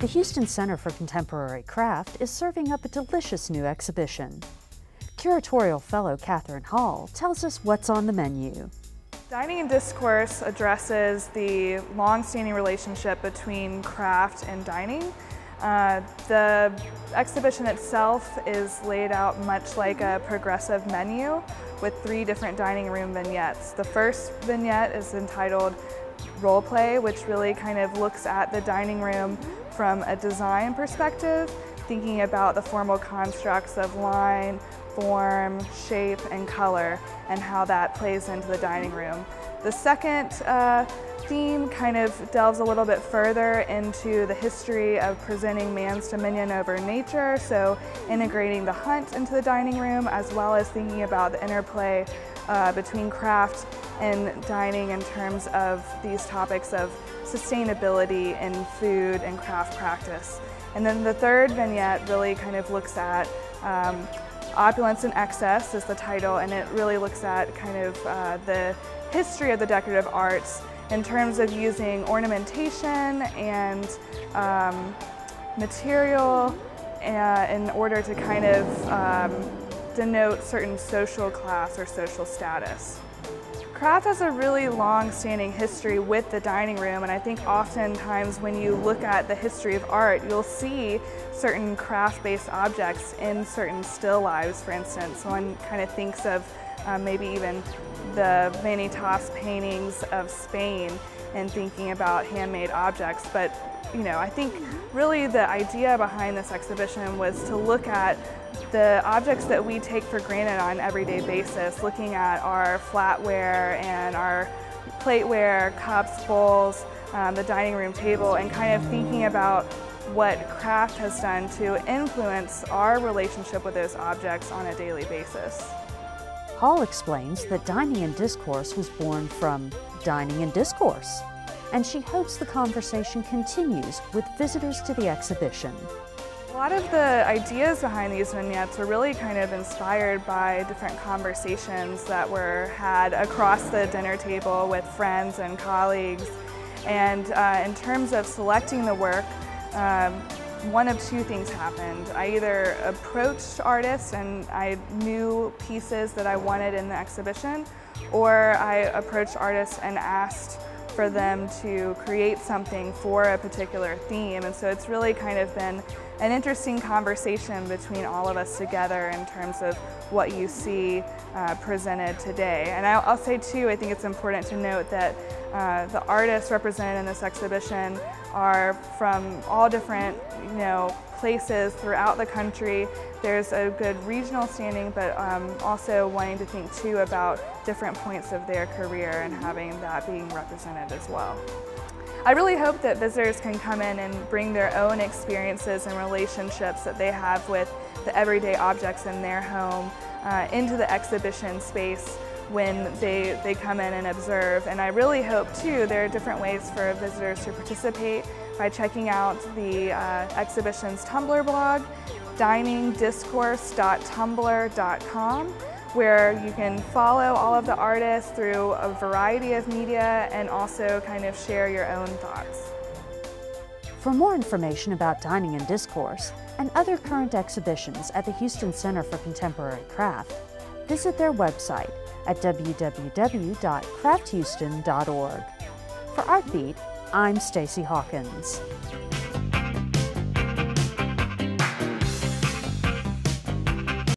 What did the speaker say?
The Houston Center for Contemporary Craft is serving up a delicious new exhibition. Curatorial Fellow Kathryn Hall tells us what's on the menu. Dining and Discourse addresses the long-standing relationship between craft and dining. Uh, the exhibition itself is laid out much like a progressive menu with three different dining room vignettes. The first vignette is entitled Role Play, which really kind of looks at the dining room from a design perspective, thinking about the formal constructs of line, form, shape, and color, and how that plays into the dining room. The second uh, theme kind of delves a little bit further into the history of presenting man's dominion over nature, so integrating the hunt into the dining room, as well as thinking about the interplay uh, between craft and dining in terms of these topics of sustainability in food and craft practice. And then the third vignette really kind of looks at um, Opulence and Excess is the title, and it really looks at kind of uh, the history of the decorative arts in terms of using ornamentation and um, material uh, in order to kind of um, denote certain social class or social status. Craft has a really long-standing history with the dining room and I think oftentimes when you look at the history of art you'll see certain craft-based objects in certain still lives for instance. One kind of thinks of um, maybe even the Vanitas paintings of Spain and thinking about handmade objects but you know I think really the idea behind this exhibition was to look at the objects that we take for granted on an everyday basis, looking at our flatware and our plateware, cups, bowls, um, the dining room table, and kind of thinking about what craft has done to influence our relationship with those objects on a daily basis. Hall explains that Dining and Discourse was born from Dining and Discourse, and she hopes the conversation continues with visitors to the exhibition. A lot of the ideas behind these vignettes were really kind of inspired by different conversations that were had across the dinner table with friends and colleagues. And uh, in terms of selecting the work, um, one of two things happened. I either approached artists and I knew pieces that I wanted in the exhibition, or I approached artists and asked for them to create something for a particular theme. And so it's really kind of been an interesting conversation between all of us together in terms of what you see uh, presented today. And I'll, I'll, say too, I think it's important to note that uh, the artists represented in this exhibition are from all different, you know, places throughout the country. There's a good regional standing, but um, also wanting to think too about different points of their career and having that being represented as well. I really hope that visitors can come in and bring their own experiences and relationships that they have with the everyday objects in their home uh, into the exhibition space when they, they come in and observe. And I really hope too there are different ways for visitors to participate by checking out the uh, exhibition's Tumblr blog, diningdiscourse.tumblr.com, where you can follow all of the artists through a variety of media and also kind of share your own thoughts. For more information about Dining and Discourse and other current exhibitions at the Houston Center for Contemporary Craft, visit their website at www.crafthouston.org. For Artbeat, I'm Stacee Hawkins.